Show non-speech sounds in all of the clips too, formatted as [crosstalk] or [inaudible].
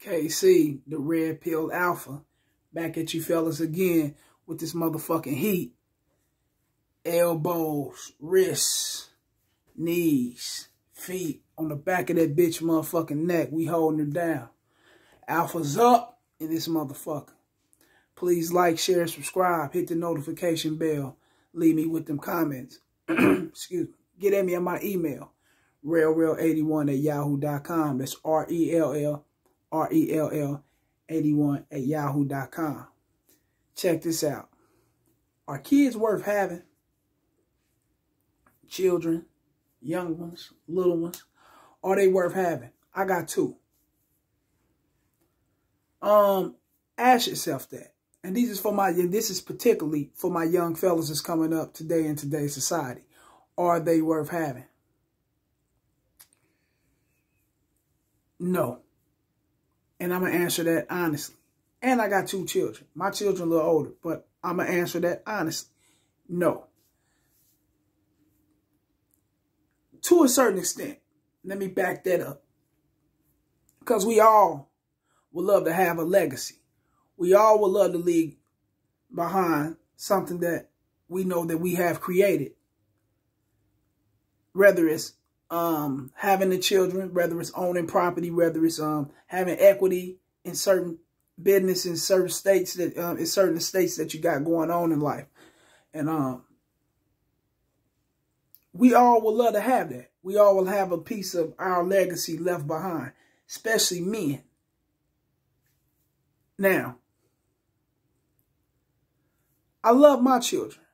KC, the red pill alpha, back at you fellas again with this motherfucking heat. Elbows, wrists, knees, feet on the back of that bitch motherfucking neck. We holding her down. Alpha's up in this motherfucker. Please like, share, subscribe. Hit the notification bell. Leave me with them comments. [clears throat] Excuse me. Get at me on my email. RellRell81 at yahoo.com. That's R-E-L-L R-E-L-L 81 at yahoo.com. Check this out. Are kids worth having? Children, young ones, little ones. Are they worth having? I got two. Um, ask yourself that. And these is for my this is particularly for my young fellas that's coming up today in today's society. Are they worth having? No. And I'm going to answer that honestly. And I got two children. My children a little older, but I'm going to answer that honestly. No. To a certain extent. Let me back that up. Because we all would love to have a legacy. We all would love to leave behind something that we know that we have created. Whether it's um, having the children, whether it's owning property, whether it's um, having equity in certain business in certain states that um, in certain states that you got going on in life, and um, we all would love to have that. We all will have a piece of our legacy left behind, especially men. Now, I love my children.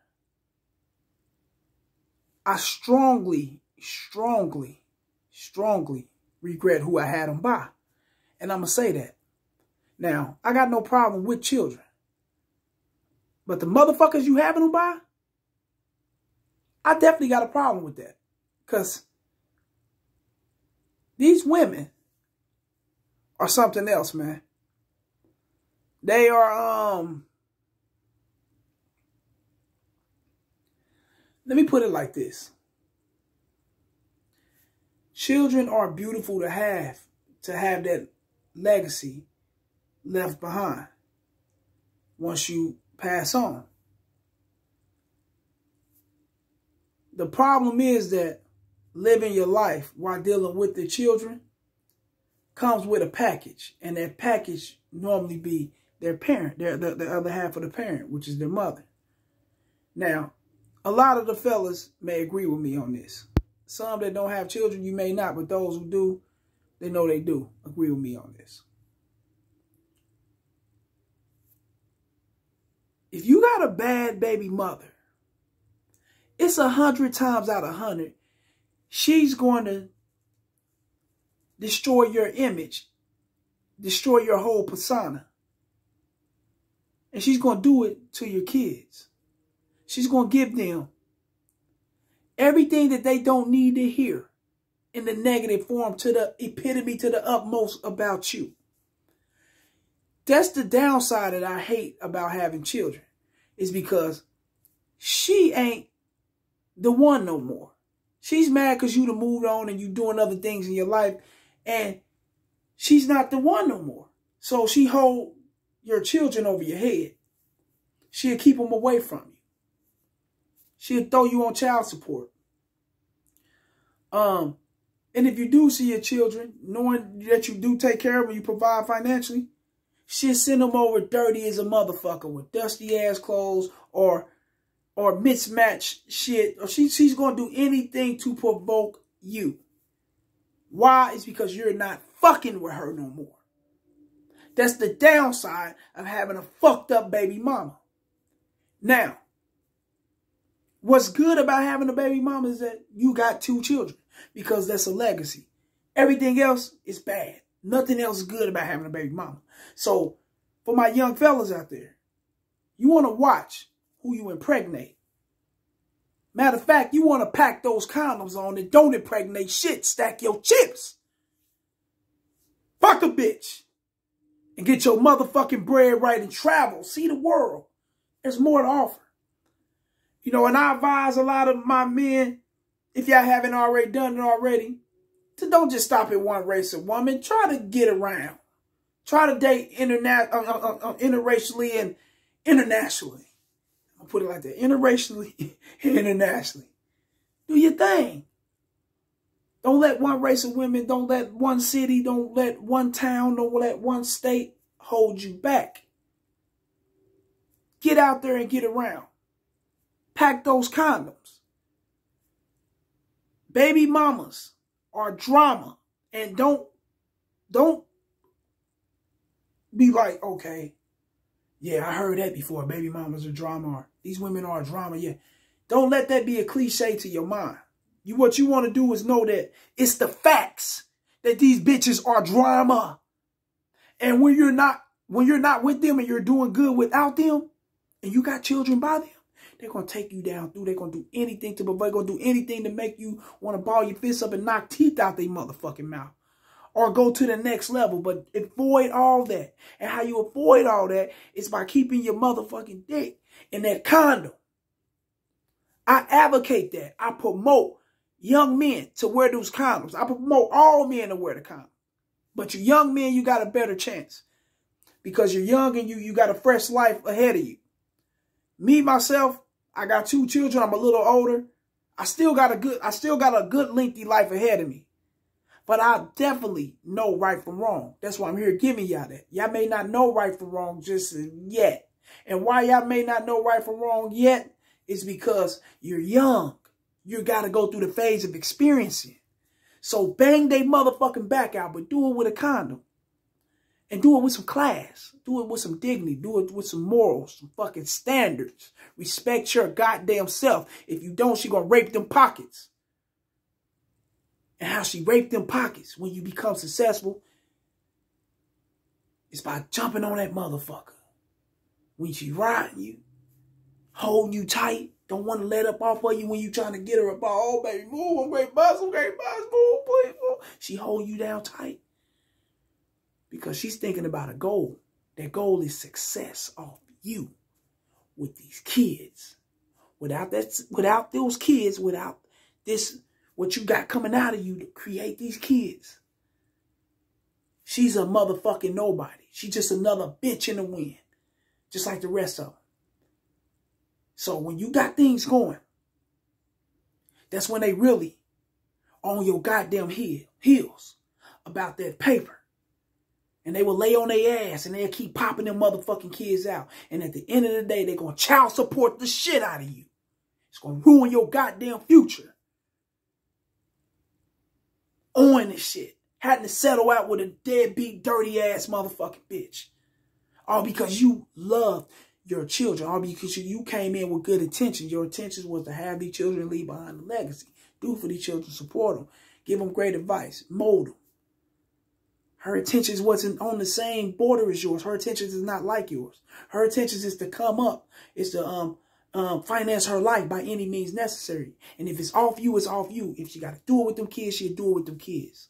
I strongly strongly, strongly regret who I had them by. And I'm going to say that. Now, I got no problem with children. But the motherfuckers you having them by, I definitely got a problem with that. Because these women are something else, man. They are, um, let me put it like this. Children are beautiful to have, to have that legacy left behind once you pass on. The problem is that living your life while dealing with the children comes with a package. And that package normally be their parent, their, the, the other half of the parent, which is their mother. Now, a lot of the fellas may agree with me on this. Some that don't have children, you may not, but those who do, they know they do. Agree with me on this. If you got a bad baby mother, it's a hundred times out of hundred, she's going to destroy your image, destroy your whole persona. And she's going to do it to your kids. She's going to give them everything that they don't need to hear in the negative form to the epitome to the utmost about you. That's the downside that I hate about having children is because she ain't the one no more. She's mad because you have moved on and you doing other things in your life and she's not the one no more. So she hold your children over your head. She'll keep them away from you. She'll throw you on child support. Um, and if you do see your children, knowing that you do take care of them, you provide financially, she'll send them over dirty as a motherfucker with dusty ass clothes or or mismatched shit. Or she, she's going to do anything to provoke you. Why? It's because you're not fucking with her no more. That's the downside of having a fucked up baby mama. Now, What's good about having a baby mama is that you got two children because that's a legacy. Everything else is bad. Nothing else is good about having a baby mama. So for my young fellas out there, you want to watch who you impregnate. Matter of fact, you want to pack those condoms on and don't impregnate shit. Stack your chips. Fuck a bitch. And get your motherfucking bread right and travel. See the world. There's more to offer. You know, and I advise a lot of my men, if y'all haven't already done it already, to don't just stop at one race of woman. Try to get around. Try to date interna- uh, uh, uh, interracially and internationally. I'll put it like that. Interracially [laughs] and internationally. Do your thing. Don't let one race of women, don't let one city, don't let one town, don't let one state hold you back. Get out there and get around. Pack those condoms. Baby mamas are drama. And don't, don't be like, okay, yeah, I heard that before. Baby mamas are drama. These women are drama. Yeah. Don't let that be a cliche to your mind. You what you want to do is know that it's the facts that these bitches are drama. And when you're not when you're not with them and you're doing good without them, and you got children by them, they're gonna take you down through. They're gonna do anything to they're gonna do anything to make you want to ball your fists up and knock teeth out their motherfucking mouth. Or go to the next level. But avoid all that. And how you avoid all that is by keeping your motherfucking dick in that condom. I advocate that. I promote young men to wear those condoms. I promote all men to wear the condom. But you young men, you got a better chance. Because you're young and you you got a fresh life ahead of you. Me, myself, I got two children. I'm a little older. I still got a good, I still got a good lengthy life ahead of me. But I definitely know right from wrong. That's why I'm here giving y'all that. Y'all may not know right from wrong just yet. And why y'all may not know right from wrong yet is because you're young. You got to go through the phase of experiencing. So bang they motherfucking back out, but do it with a condom. And do it with some class. Do it with some dignity. Do it with some morals, some fucking standards. Respect your goddamn self. If you don't, she gonna rape them pockets. And how she raped them pockets when you become successful is by jumping on that motherfucker. When she riding you, holding you tight, don't want to let up off of you when you trying to get her up. Oh, baby, move. I'm great bus. I'm great bus. Move, please, move. She hold you down tight because she's thinking about a goal. That goal is success off you with these kids. Without that, without those kids, without this, what you got coming out of you to create these kids. She's a motherfucking nobody. She's just another bitch in the wind. Just like the rest of them. So when you got things going, that's when they really on your goddamn heel, heels about that paper. And they will lay on their ass and they'll keep popping them motherfucking kids out. And at the end of the day, they're going to child support the shit out of you. It's going to ruin your goddamn future. Owing this shit. Having to settle out with a deadbeat, dirty ass motherfucking bitch. All because you love your children, all because you came in with good intentions. Your intentions was to have these children leave behind a legacy. Do for these children, support them, give them great advice, mold them. Her intentions wasn't on the same border as yours. Her intentions is not like yours. Her intentions is to come up, is to um um finance her life by any means necessary. And if it's off you, it's off you. If she got to do it with them kids, she'll do it with them kids.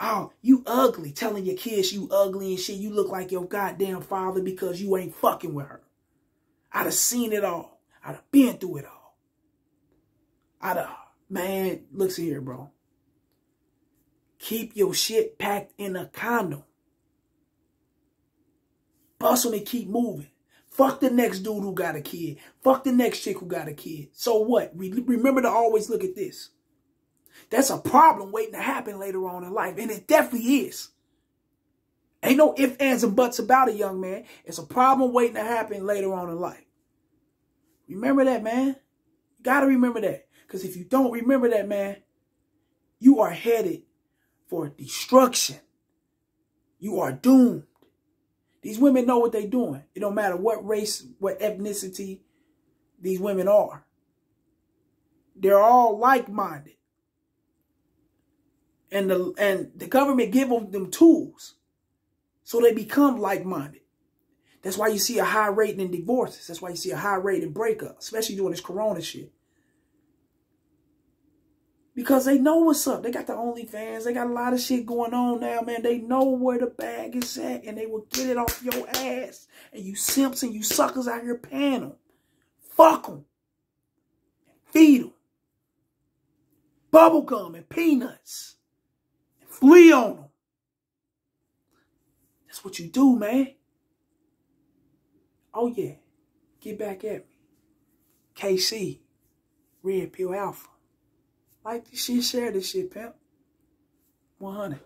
Oh, you ugly. Telling your kids you ugly and shit. You look like your goddamn father because you ain't fucking with her. I'd have seen it all. I'd have been through it all. I'd have, man, looks here, bro. Keep your shit packed in a condom. Bustle and keep moving. Fuck the next dude who got a kid. Fuck the next chick who got a kid. So what? Remember to always look at this. That's a problem waiting to happen later on in life. And it definitely is. Ain't no ifs, ands, and buts about it, young man. It's a problem waiting to happen later on in life. Remember that, man. You got to remember that. Because if you don't remember that, man, you are headed for destruction. You are doomed. These women know what they're doing. It don't matter what race, what ethnicity these women are. They're all like-minded and the and the government give them, them tools so they become like-minded. That's why you see a high rate in divorces. That's why you see a high rate in breakups, especially during this corona shit. Because they know what's up. They got the OnlyFans. They got a lot of shit going on now, man. They know where the bag is at, and they will get it off your ass. And you simps and you suckers out here paying them. Fuck them. Feed them. Bubblegum and peanuts. And Flee on them. That's what you do, man. Oh, yeah. Get back at me. KC. Red Pill Alpha. Like this shit, share this shit, pimp. 100.